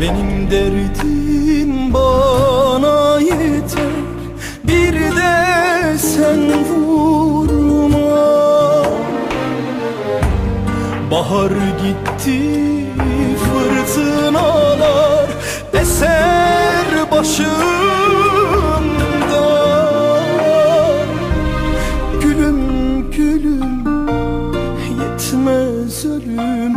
Benim derdim bana yeter. Bir de sen vurma. Bahar gitti fırtınalar Eser başımda. Gülüm gülüm yetmez ölüm.